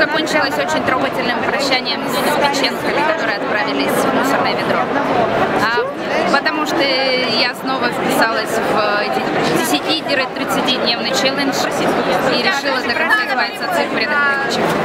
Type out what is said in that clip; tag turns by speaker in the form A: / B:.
A: закончилось очень трогательным прощанием с печенками, которые отправились в мусорное ведро. А, потому что я снова вписалась в 10-30-дневный челлендж и решила до конца избавиться от своих вредных привычек.